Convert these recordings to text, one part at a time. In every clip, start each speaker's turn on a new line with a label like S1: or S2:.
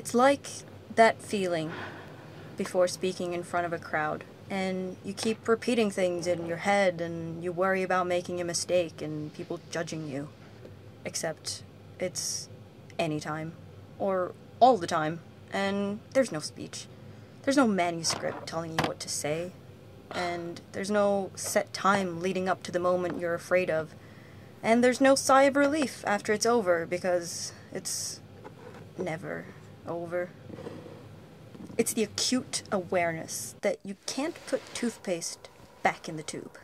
S1: It's like that feeling before speaking in front of a crowd, and you keep repeating things in your head, and you worry about making a mistake and people judging you. Except it's anytime, or all the time, and there's no speech. There's no manuscript telling you what to say, and there's no set time leading up to the moment you're afraid of. And there's no sigh of relief after it's over because it's never over. It's the acute awareness that you can't put toothpaste back in the tube.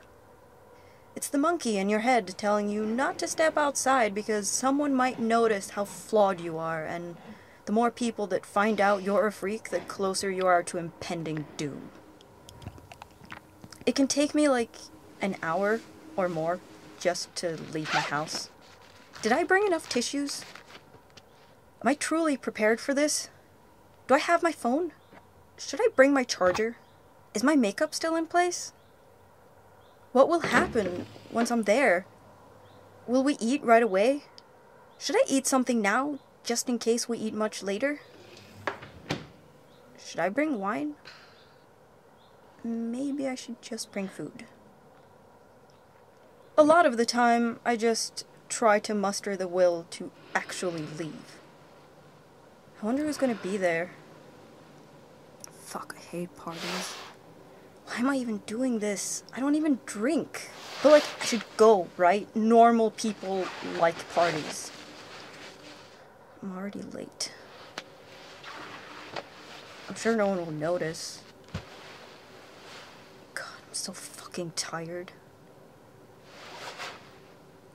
S1: It's the monkey in your head telling you not to step outside because someone might notice how flawed you are, and the more people that find out you're a freak, the closer you are to impending doom. It can take me like an hour or more just to leave my house. Did I bring enough tissues? Am I truly prepared for this? Do I have my phone? Should I bring my charger? Is my makeup still in place? What will happen once I'm there? Will we eat right away? Should I eat something now, just in case we eat much later? Should I bring wine? Maybe I should just bring food. A lot of the time, I just try to muster the will to actually leave. I wonder who's gonna be there. Fuck, I hate parties. Why am I even doing this? I don't even drink. But like, I should go, right? Normal people like parties. I'm already late. I'm sure no one will notice. God, I'm so fucking tired.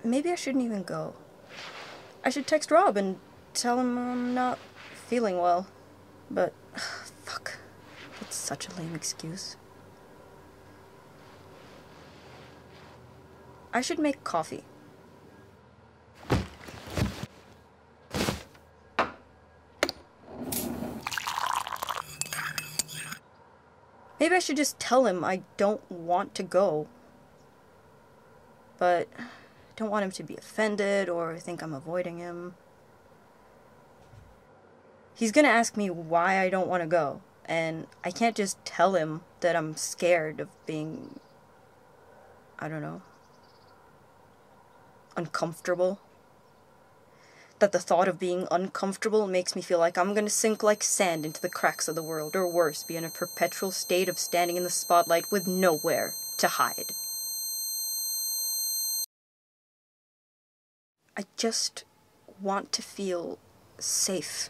S1: Maybe I shouldn't even go. I should text Rob and tell him I'm not feeling well. But, fuck. That's such a lame excuse. I should make coffee. Maybe I should just tell him I don't want to go. But I don't want him to be offended or think I'm avoiding him. He's gonna ask me why I don't want to go, and I can't just tell him that I'm scared of being. I don't know. Uncomfortable. That the thought of being uncomfortable makes me feel like I'm gonna sink like sand into the cracks of the world, or worse, be in a perpetual state of standing in the spotlight with nowhere to hide. I just want to feel safe.